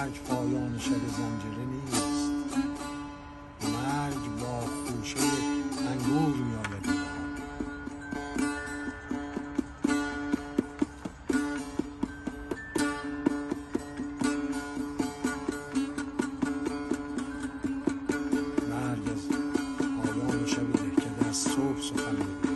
مرگ پایان شب زنجره نیست. مرگ با خوشه انگور می آید مرگ از پایان شب دهکده از صبح سخن می